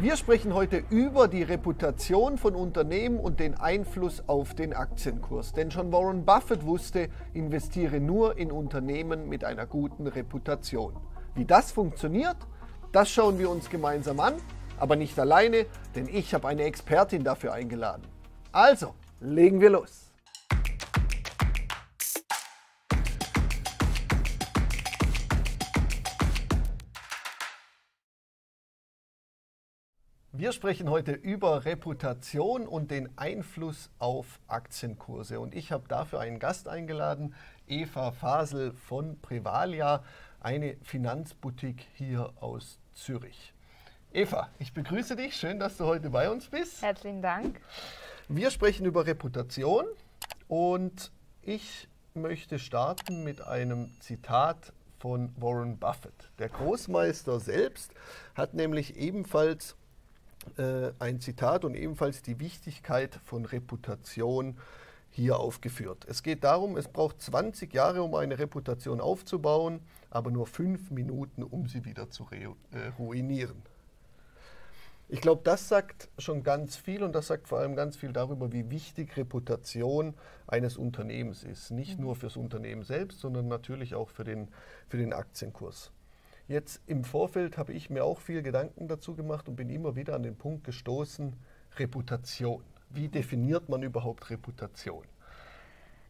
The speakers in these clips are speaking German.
Wir sprechen heute über die Reputation von Unternehmen und den Einfluss auf den Aktienkurs. Denn schon Warren Buffett wusste, investiere nur in Unternehmen mit einer guten Reputation. Wie das funktioniert, das schauen wir uns gemeinsam an, aber nicht alleine, denn ich habe eine Expertin dafür eingeladen. Also, legen wir los. Wir sprechen heute über Reputation und den Einfluss auf Aktienkurse. Und ich habe dafür einen Gast eingeladen, Eva Fasel von Privalia, eine Finanzboutique hier aus Zürich. Eva, ich begrüße dich. Schön, dass du heute bei uns bist. Herzlichen Dank. Wir sprechen über Reputation und ich möchte starten mit einem Zitat von Warren Buffett. Der Großmeister selbst hat nämlich ebenfalls äh, ein Zitat und ebenfalls die Wichtigkeit von Reputation hier aufgeführt. Es geht darum, es braucht 20 Jahre, um eine Reputation aufzubauen, aber nur fünf Minuten, um sie wieder zu äh, ruinieren. Ich glaube, das sagt schon ganz viel und das sagt vor allem ganz viel darüber, wie wichtig Reputation eines Unternehmens ist. Nicht mhm. nur fürs Unternehmen selbst, sondern natürlich auch für den, für den Aktienkurs. Jetzt im Vorfeld habe ich mir auch viel Gedanken dazu gemacht und bin immer wieder an den Punkt gestoßen, Reputation. Wie definiert man überhaupt Reputation?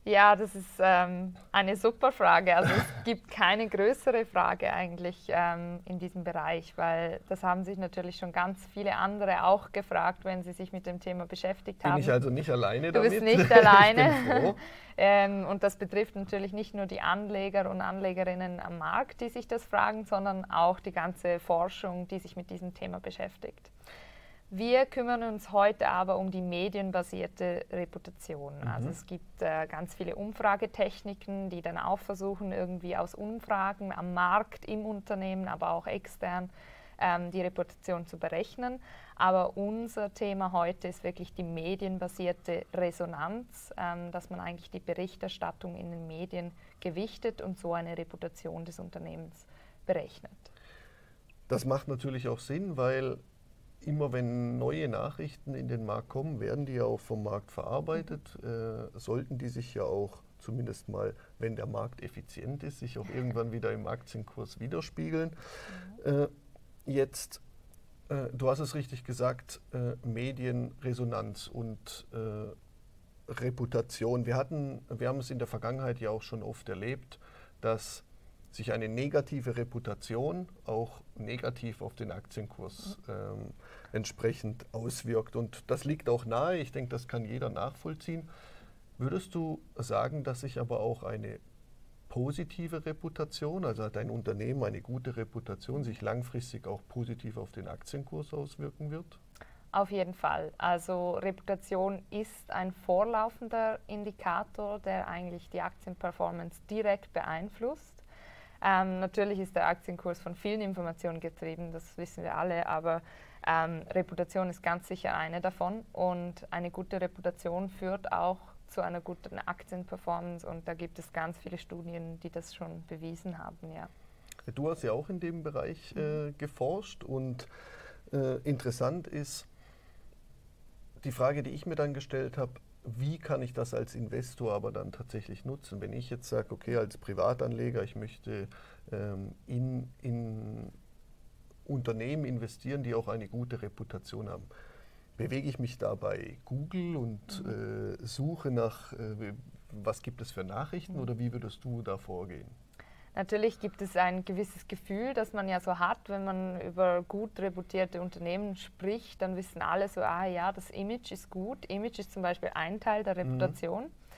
Ja, das ist ähm, eine super Frage. Also es gibt keine größere Frage eigentlich ähm, in diesem Bereich, weil das haben sich natürlich schon ganz viele andere auch gefragt, wenn sie sich mit dem Thema beschäftigt haben. Bin ich also nicht alleine damit? Du bist nicht alleine. ähm, und das betrifft natürlich nicht nur die Anleger und Anlegerinnen am Markt, die sich das fragen, sondern auch die ganze Forschung, die sich mit diesem Thema beschäftigt. Wir kümmern uns heute aber um die medienbasierte Reputation. Mhm. Also es gibt äh, ganz viele Umfragetechniken, die dann auch versuchen, irgendwie aus Umfragen am Markt, im Unternehmen, aber auch extern ähm, die Reputation zu berechnen. Aber unser Thema heute ist wirklich die medienbasierte Resonanz, ähm, dass man eigentlich die Berichterstattung in den Medien gewichtet und so eine Reputation des Unternehmens berechnet. Das macht natürlich auch Sinn, weil immer wenn neue Nachrichten in den Markt kommen, werden die ja auch vom Markt verarbeitet, mhm. äh, sollten die sich ja auch zumindest mal, wenn der Markt effizient ist, sich auch irgendwann wieder im Aktienkurs widerspiegeln. Mhm. Äh, jetzt, äh, du hast es richtig gesagt, äh, Medienresonanz und äh, Reputation. Wir, hatten, wir haben es in der Vergangenheit ja auch schon oft erlebt, dass sich eine negative Reputation auch negativ auf den Aktienkurs ähm, entsprechend auswirkt. Und das liegt auch nahe, ich denke, das kann jeder nachvollziehen. Würdest du sagen, dass sich aber auch eine positive Reputation, also hat ein Unternehmen eine gute Reputation, sich langfristig auch positiv auf den Aktienkurs auswirken wird? Auf jeden Fall. Also Reputation ist ein vorlaufender Indikator, der eigentlich die Aktienperformance direkt beeinflusst. Ähm, natürlich ist der Aktienkurs von vielen Informationen getrieben, das wissen wir alle, aber ähm, Reputation ist ganz sicher eine davon und eine gute Reputation führt auch zu einer guten Aktienperformance und da gibt es ganz viele Studien, die das schon bewiesen haben, ja. Du hast ja auch in dem Bereich äh, geforscht und äh, interessant ist die Frage, die ich mir dann gestellt habe, wie kann ich das als Investor aber dann tatsächlich nutzen? Wenn ich jetzt sage, okay, als Privatanleger, ich möchte ähm, in, in Unternehmen investieren, die auch eine gute Reputation haben. Bewege ich mich da bei Google und mhm. äh, suche nach, äh, was gibt es für Nachrichten mhm. oder wie würdest du da vorgehen? Natürlich gibt es ein gewisses Gefühl, das man ja so hat, wenn man über gut reputierte Unternehmen spricht, dann wissen alle so, ah ja, das Image ist gut. Image ist zum Beispiel ein Teil der mhm. Reputation. Mhm.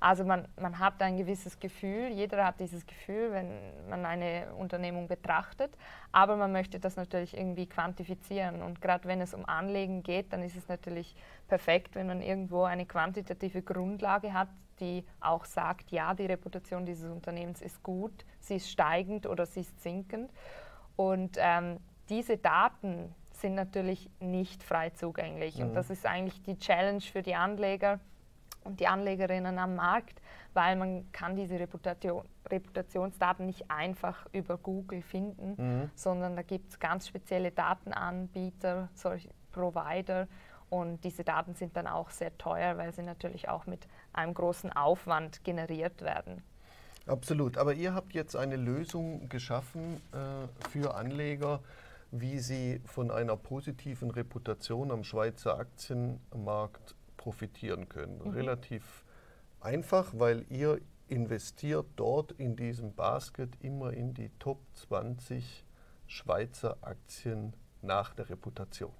Also man, man hat ein gewisses Gefühl, jeder hat dieses Gefühl, wenn man eine Unternehmung betrachtet, aber man möchte das natürlich irgendwie quantifizieren. Und gerade wenn es um Anlegen geht, dann ist es natürlich perfekt, wenn man irgendwo eine quantitative Grundlage hat, die auch sagt, ja, die Reputation dieses Unternehmens ist gut, sie ist steigend oder sie ist sinkend. Und ähm, diese Daten sind natürlich nicht frei zugänglich. Mhm. Und das ist eigentlich die Challenge für die Anleger, und die Anlegerinnen am Markt, weil man kann diese Reputation, Reputationsdaten nicht einfach über Google finden, mhm. sondern da gibt es ganz spezielle Datenanbieter, solche Provider und diese Daten sind dann auch sehr teuer, weil sie natürlich auch mit einem großen Aufwand generiert werden. Absolut, aber ihr habt jetzt eine Lösung geschaffen äh, für Anleger, wie sie von einer positiven Reputation am Schweizer Aktienmarkt profitieren können. Mhm. Relativ einfach, weil ihr investiert dort in diesem Basket immer in die Top 20 Schweizer Aktien nach der Reputation.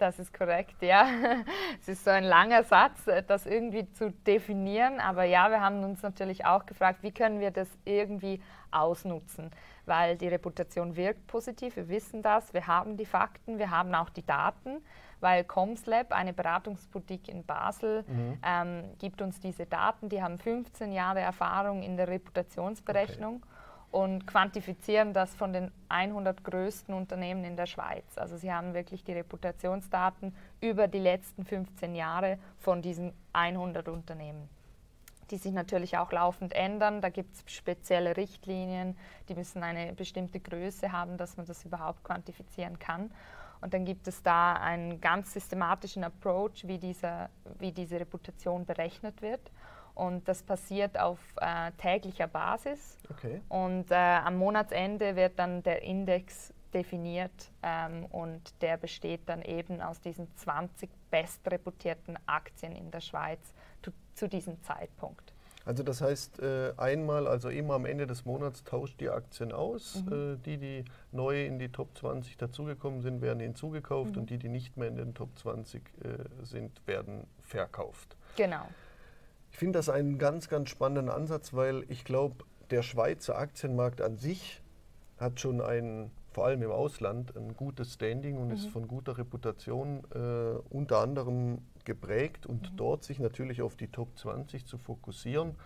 Das ist korrekt, ja. Es ist so ein langer Satz, äh, das irgendwie zu definieren. Aber ja, wir haben uns natürlich auch gefragt, wie können wir das irgendwie ausnutzen? Weil die Reputation wirkt positiv, wir wissen das, wir haben die Fakten, wir haben auch die Daten weil Comslab, eine Beratungsboutique in Basel, mhm. ähm, gibt uns diese Daten. Die haben 15 Jahre Erfahrung in der Reputationsberechnung. Okay und quantifizieren das von den 100 größten Unternehmen in der Schweiz. Also sie haben wirklich die Reputationsdaten über die letzten 15 Jahre von diesen 100 Unternehmen, die sich natürlich auch laufend ändern. Da gibt es spezielle Richtlinien, die müssen eine bestimmte Größe haben, dass man das überhaupt quantifizieren kann. Und dann gibt es da einen ganz systematischen Approach, wie, dieser, wie diese Reputation berechnet wird. Und das passiert auf äh, täglicher Basis. Okay. Und äh, am Monatsende wird dann der Index definiert ähm, und der besteht dann eben aus diesen 20 bestreputierten Aktien in der Schweiz zu, zu diesem Zeitpunkt. Also das heißt, äh, einmal, also immer am Ende des Monats tauscht die Aktien aus. Mhm. Äh, die, die neu in die Top 20 dazugekommen sind, werden hinzugekauft mhm. und die, die nicht mehr in den Top 20 äh, sind, werden verkauft. Genau. Ich finde das einen ganz, ganz spannenden Ansatz, weil ich glaube, der Schweizer Aktienmarkt an sich hat schon ein, vor allem im Ausland, ein gutes Standing und mhm. ist von guter Reputation äh, unter anderem geprägt und mhm. dort sich natürlich auf die Top 20 zu fokussieren,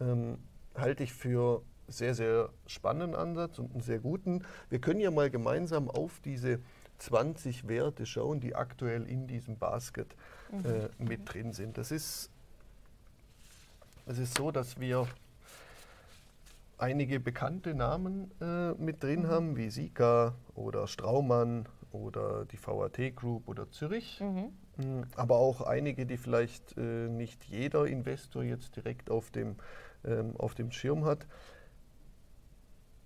ähm, halte ich für sehr, sehr spannenden Ansatz und einen sehr guten. Wir können ja mal gemeinsam auf diese 20 Werte schauen, die aktuell in diesem Basket mhm. äh, mit drin sind. Das ist, es ist so, dass wir einige bekannte Namen äh, mit drin mhm. haben, wie Sika oder Straumann oder die VAT Group oder Zürich. Mhm. Mm, aber auch einige, die vielleicht äh, nicht jeder Investor jetzt direkt auf dem, ähm, auf dem Schirm hat.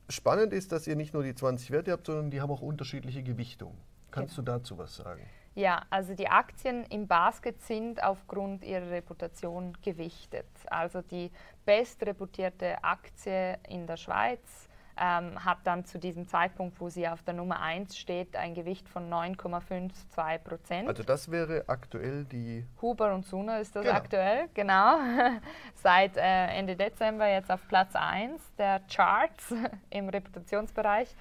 Spannend ist, dass ihr nicht nur die 20 Werte habt, sondern die haben auch unterschiedliche Gewichtungen. Kannst genau. du dazu was sagen? Ja, also die Aktien im Basket sind aufgrund ihrer Reputation gewichtet. Also die bestreputierte Aktie in der Schweiz ähm, hat dann zu diesem Zeitpunkt, wo sie auf der Nummer 1 steht, ein Gewicht von 9,52 Prozent. Also das wäre aktuell die... Huber und Suna ist das genau. aktuell, genau. Seit äh, Ende Dezember jetzt auf Platz 1 der Charts im Reputationsbereich.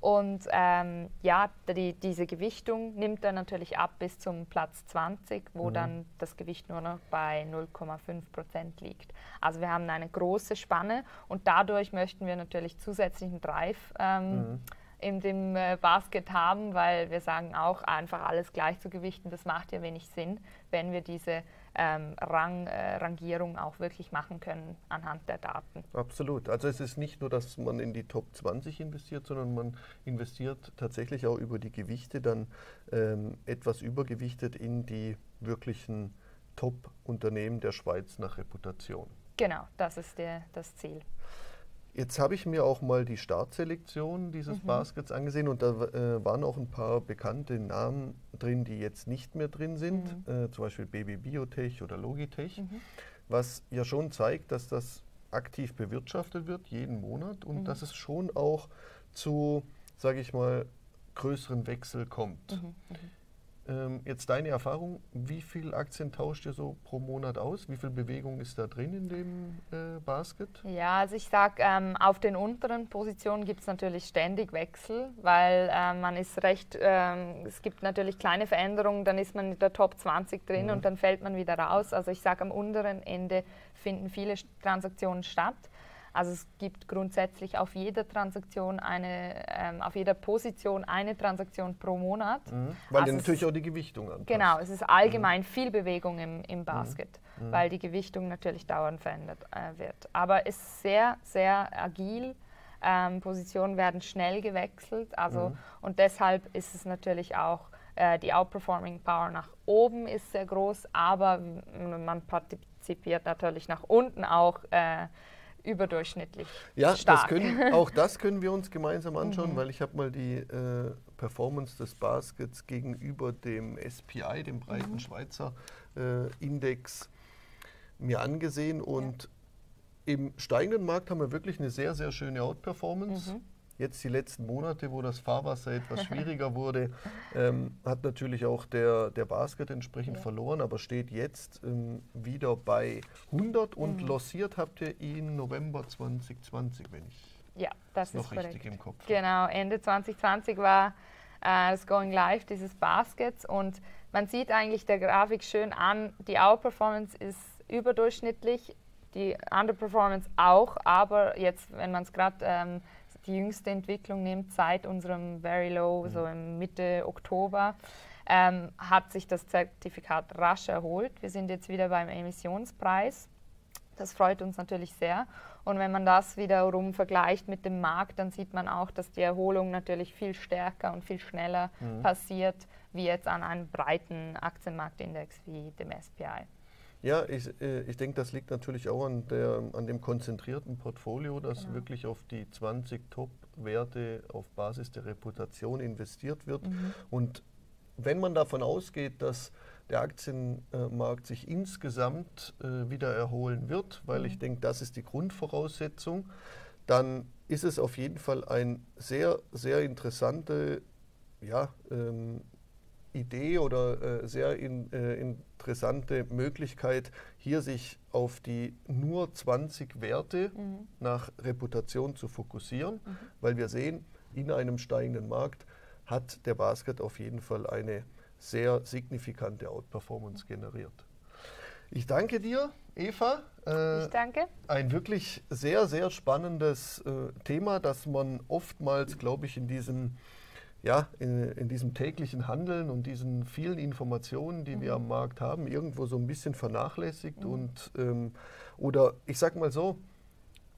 Und ähm, ja, die, diese Gewichtung nimmt dann natürlich ab bis zum Platz 20, wo mhm. dann das Gewicht nur noch bei 0,5 Prozent liegt. Also wir haben eine große Spanne und dadurch möchten wir natürlich zusätzlichen Drive ähm, mhm. in dem äh, Basket haben, weil wir sagen auch, einfach alles gleich zu gewichten, das macht ja wenig Sinn, wenn wir diese ähm, Rang, äh, Rangierung auch wirklich machen können anhand der Daten. Absolut. Also es ist nicht nur, dass man in die Top 20 investiert, sondern man investiert tatsächlich auch über die Gewichte dann ähm, etwas übergewichtet in die wirklichen Top-Unternehmen der Schweiz nach Reputation. Genau, das ist der, das Ziel. Jetzt habe ich mir auch mal die Startselektion dieses mhm. Baskets angesehen und da äh, waren auch ein paar bekannte Namen drin, die jetzt nicht mehr drin sind, mhm. äh, zum Beispiel Baby Biotech oder Logitech, mhm. was ja schon zeigt, dass das aktiv bewirtschaftet wird jeden Monat und mhm. dass es schon auch zu, sage ich mal, größeren Wechsel kommt. Mhm. Mhm. Ähm, jetzt deine Erfahrung, wie viel Aktien tauscht ihr so pro Monat aus? Wie viel Bewegung ist da drin in dem äh, Basket? Ja, also ich sage, ähm, auf den unteren Positionen gibt es natürlich ständig Wechsel, weil äh, man ist recht, ähm, es gibt natürlich kleine Veränderungen, dann ist man in der Top 20 drin mhm. und dann fällt man wieder raus. Also ich sage, am unteren Ende finden viele Transaktionen statt. Also es gibt grundsätzlich auf jeder Transaktion eine, ähm, auf jeder Position eine Transaktion pro Monat. Mhm. Weil also natürlich auch die Gewichtung anpasst. Genau, es ist allgemein mhm. viel Bewegung im, im Basket, mhm. weil die Gewichtung natürlich dauernd verändert äh, wird. Aber es ist sehr, sehr agil. Ähm, Positionen werden schnell gewechselt. Also, mhm. Und deshalb ist es natürlich auch äh, die Outperforming Power nach oben ist sehr groß, aber man partizipiert natürlich nach unten auch äh, überdurchschnittlich ja, stark. Das können, auch das können wir uns gemeinsam anschauen, mhm. weil ich habe mal die äh, Performance des Baskets gegenüber dem SPI, dem breiten mhm. Schweizer äh, Index, mir angesehen und ja. im steigenden Markt haben wir wirklich eine sehr, sehr schöne Outperformance. Mhm. Jetzt die letzten Monate, wo das Fahrwasser etwas schwieriger wurde, ähm, hat natürlich auch der, der Basket entsprechend ja. verloren, aber steht jetzt ähm, wieder bei 100 und mhm. lossiert habt ihr ihn November 2020, wenn ich ja, das noch ist richtig im Kopf habe. Genau, Ende 2020 war äh, das Going Live dieses Baskets und man sieht eigentlich der Grafik schön an, die Outperformance ist überdurchschnittlich, die Underperformance auch, aber jetzt, wenn man es gerade ähm, die jüngste Entwicklung nimmt, seit unserem Very Low, mhm. so im Mitte Oktober, ähm, hat sich das Zertifikat rasch erholt. Wir sind jetzt wieder beim Emissionspreis. Das freut uns natürlich sehr. Und wenn man das wiederum vergleicht mit dem Markt, dann sieht man auch, dass die Erholung natürlich viel stärker und viel schneller mhm. passiert, wie jetzt an einem breiten Aktienmarktindex wie dem SPI. Ja, ich, äh, ich denke, das liegt natürlich auch an, der, an dem konzentrierten Portfolio, das genau. wirklich auf die 20 Top-Werte auf Basis der Reputation investiert wird. Mhm. Und wenn man davon ausgeht, dass der Aktienmarkt sich insgesamt äh, wieder erholen wird, weil mhm. ich denke, das ist die Grundvoraussetzung, dann ist es auf jeden Fall eine sehr, sehr interessante ja, ähm, Idee oder äh, sehr in, äh, interessante Möglichkeit, hier sich auf die nur 20 Werte mhm. nach Reputation zu fokussieren, mhm. weil wir sehen, in einem steigenden Markt hat der Basket auf jeden Fall eine sehr signifikante Outperformance generiert. Ich danke dir, Eva. Äh, ich danke. Ein wirklich sehr, sehr spannendes äh, Thema, das man oftmals, glaube ich, in diesen ja, in, in, diesem täglichen Handeln und diesen vielen Informationen, die mhm. wir am Markt haben, irgendwo so ein bisschen vernachlässigt mhm. und ähm, oder ich sag mal so,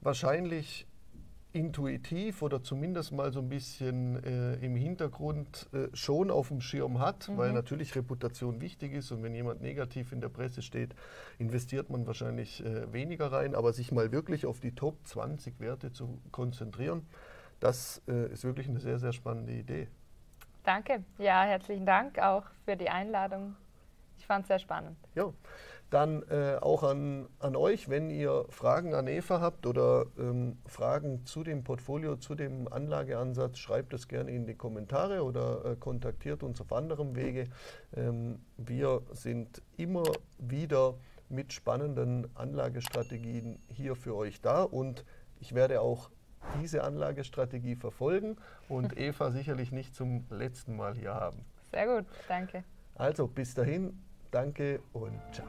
wahrscheinlich intuitiv oder zumindest mal so ein bisschen äh, im Hintergrund äh, schon auf dem Schirm hat, mhm. weil natürlich Reputation wichtig ist und wenn jemand negativ in der Presse steht, investiert man wahrscheinlich äh, weniger rein, aber sich mal wirklich auf die Top 20 Werte zu konzentrieren, das äh, ist wirklich eine sehr, sehr spannende Idee. Danke. Ja, herzlichen Dank auch für die Einladung. Ich fand es sehr spannend. Ja, dann äh, auch an, an euch, wenn ihr Fragen an Eva habt oder ähm, Fragen zu dem Portfolio, zu dem Anlageansatz, schreibt es gerne in die Kommentare oder äh, kontaktiert uns auf anderem Wege. Ähm, wir sind immer wieder mit spannenden Anlagestrategien hier für euch da und ich werde auch diese Anlagestrategie verfolgen und Eva sicherlich nicht zum letzten Mal hier haben. Sehr gut, danke. Also bis dahin, danke und ciao.